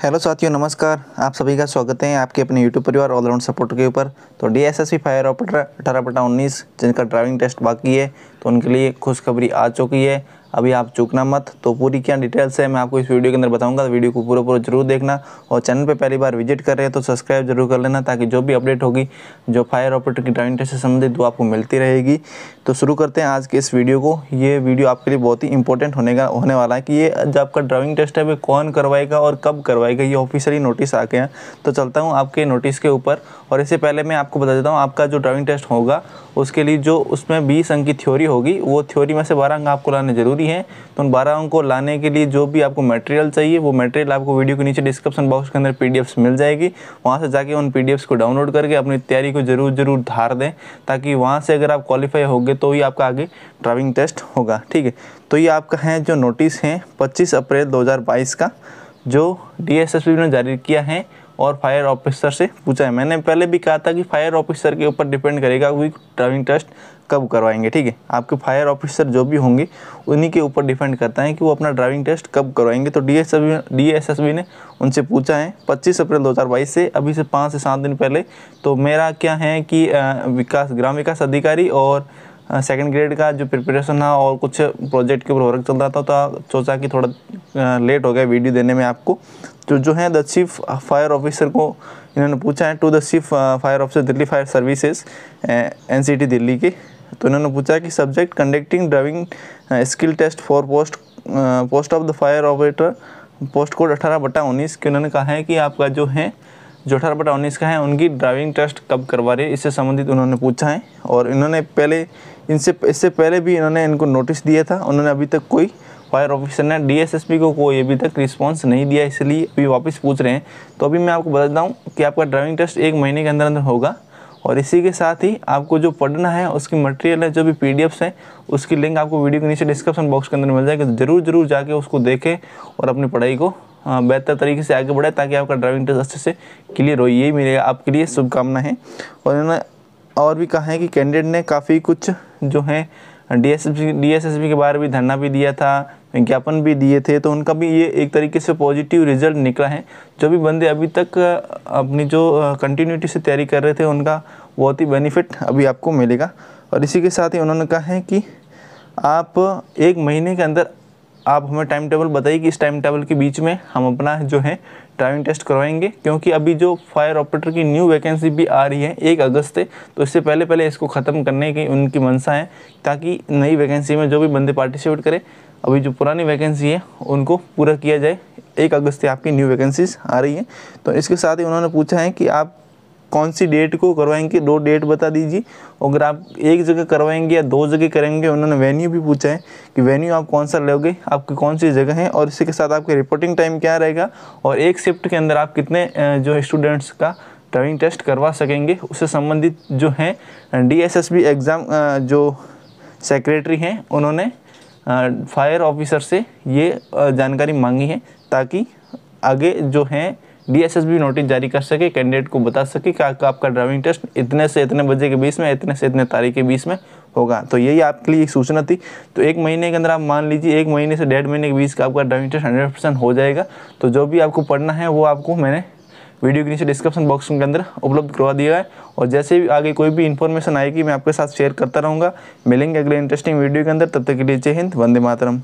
Hello साथियों, नमस्कार। आप सभी का स्वागत है आपके अपने यूट्यूब परिवार ऑलराउंड सपोर्ट के ऊपर। तो D S S fire operator अठारह बटा उन्नीस जिनका ड्राइविंग टेस्ट बाकी है तो उनके लिए खुशखबरी आ चुकी है। अभी आप चूकना मत तो पूरी क्या डिटेल्स है, मैं आपको इस वीडियो के अंदर बताऊँगा। वीडियो को पूरा पूरा ज़रूर देखना और चैनल पे पहली बार विज़िट कर रहे हैं तो सब्सक्राइब ज़रूर कर लेना ताकि जो भी अपडेट होगी, जो फायर ऑपरेटर की ड्राइविंग टेस्ट से संबंधित, वो आपको मिलती रहेगी। तो शुरू करते हैं आज के इस वीडियो को। ये वीडियो आपके लिए बहुत ही इंपॉर्टेंट होने का, होने वाला है कि ये जो आपका ड्राइविंग टेस्ट है, वो कौन करवाएगा और कब करवाएगा, ये ऑफिशियली नोटिस आ गया तो चलता हूँ आपके नोटिस के ऊपर और इससे पहले मैं आपको बता देता हूँ, आपका जो ड्राइविंग टेस्ट होगा, उसके लिए जो उसमें बीस अंक की थ्योरी होगी, वो थ्योरी में से बारह अंक आपको लाने ज़रूरी हैं। तो उन बारह अंक को लाने के लिए जो भी आपको मटेरियल चाहिए, वो मटेरियल आपको वीडियो के नीचे डिस्क्रिप्शन बॉक्स के अंदर पी मिल जाएगी। वहाँ से जाके उन पी को डाउनलोड करके अपनी तैयारी को ज़रूर ज़रूर धार दें, ताकि वहाँ से अगर आप क्वालिफाई होंगे तो ही आपका आगे ड्राइविंग टेस्ट होगा। ठीक है? तो ये आपका है जो नोटिस है पच्चीस अप्रैल दो हज़ार बाईस का, जो डी ने जारी किया है। और फायर ऑफिसर से पूछा है। मैंने पहले भी कहा था कि फायर ऑफिसर के ऊपर डिपेंड करेगा कि ड्राइविंग टेस्ट कब करवाएँगे, ठीक है? आपके फायर ऑफिसर जो भी होंगे, उन्हीं के ऊपर डिपेंड करता है कि वो अपना ड्राइविंग टेस्ट कब करवाएँगे। तो डी एस ने उनसे पूछा है 25 अप्रैल 2022 से, अभी से पाँच से सात दिन पहले। तो मेरा क्या है कि विकास, ग्राम विकास अधिकारी और सेकंड ग्रेड का जो प्रिपरेशन था और कुछ प्रोजेक्ट के ऊपर वर्क चल रहा था तो सोचा कि थोड़ा लेट हो गया वीडियो देने में आपको। तो जो है द चीफ फायर ऑफिसर को इन्होंने पूछा है to the chief fire officer Delhi fire services NCT Delhi के? तो इन्होंने पूछा कि subject conducting driving skill test for post post of the fire operator post code अठारह बटा उन्नीस, के उन्होंने कहा है कि आपका जो है जो अठारह बटा उन्नीस का है, उनकी ड्राइविंग टेस्ट कब करवा रहे हैं, इससे संबंधित उन्होंने पूछा है और इन्होंने पहले, इनसे, इससे पहले भी इन्होंने इनको नोटिस दिया था, उन्होंने अभी तक कोई फायर ऑफिसर ने डीएसएसपी को कोई अभी तक रिस्पांस नहीं दिया, इसलिए अभी वापस पूछ रहे हैं। तो अभी मैं आपको बता दूँ कि आपका ड्राइविंग टेस्ट एक महीने के अंदर अंदर होगा और इसी के साथ ही आपको जो पढ़ना है, उसकी मटेरियल है, जो भी पी है, उसकी लिंक आपको वीडियो के नीचे डिस्क्रिप्शन बॉक्स के अंदर मिल जाएगी। तो ज़रूर ज़रूर जाके उसको देखें और अपनी पढ़ाई को बेहतर तरीके से आगे बढ़े ताकि आपका ड्राइविंग टेस्ट अच्छे से क्लियर हो। यही मेरे आपके लिए शुभकामना है। और इन्होंने और भी कहा है कि कैंडिडेट ने काफ़ी कुछ जो है डी एस के बारे में धरना भी दिया था, विज्ञापन भी दिए थे तो उनका भी ये एक तरीके से पॉजिटिव रिज़ल्ट निकला है। जो भी बंदे अभी तक, अपनी जो कंटिन्यूटी से तैयारी कर रहे थे, उनका बहुत ही बेनिफिट अभी आपको मिलेगा। और इसी के साथ ही उन्होंने कहा है कि आप एक महीने के अंदर आप हमें टाइम टेबल बताइए कि इस टाइम टेबल के बीच में हम अपना जो है ड्राइविंग टेस्ट करवाएँगे, क्योंकि अभी जो फायर ऑपरेटर की न्यू वैकेंसी भी आ रही है एक अगस्त से तो इससे पहले पहले इसको ख़त्म करने की उनकी मंशा है, ताकि नई वैकेंसी में जो भी बंदे पार्टिसिपेट करें, अभी जो पुरानी वैकेंसी है, उनको पूरा किया जाए। एक अगस्त से आपकी न्यू वैकेंसीज आ रही हैं। तो इसके साथ ही उन्होंने पूछा है कि आप कौन सी डेट को करवाएँगे, दो डेट बता दीजिए। अगर आप एक जगह करवाएँगे या दो जगह करेंगे, उन्होंने वेन्यू भी पूछा है कि वेन्यू आप कौन सा लोगे, आपकी कौन सी जगह है और इसी के साथ आपके रिपोर्टिंग टाइम क्या रहेगा और एक शिफ्ट के अंदर आप कितने जो स्टूडेंट्स का ड्राइविंग टेस्ट करवा सकेंगे, उससे संबंधित जो है डी एग्ज़ाम जो सेक्रेटरी हैं, उन्होंने फायर ऑफिसर से ये जानकारी मांगी है ताकि आगे जो है डीएसएसबी नोटिस जारी कर सके कैंडिडेट को बता सके कि आपका ड्राइविंग टेस्ट इतने से इतने बजे के बीच में, इतने से इतने तारीख के बीच में होगा। तो यही आपके लिए एक सूचना थी। तो एक महीने के अंदर आप मान लीजिए, एक महीने से डेढ़ महीने के बीच का आपका ड्राइविंग टेस्ट हंड्रेड परसेंट हो जाएगा। तो जो भी आपको पढ़ना है, वो आपको मैंने वीडियो के नीचे डिस्क्रिप्शन बॉक्स के अंदर उपलब्ध करवा दिया है। और जैसे भी आगे कोई भी इन्फॉर्मेशन आएगी, मैं आपके साथ शेयर करता रहूँगा। मिलेंगे अगले इंटरेस्टिंग वीडियो के अंदर। तब तक के लिए जय हिंद, वंदे मातरम।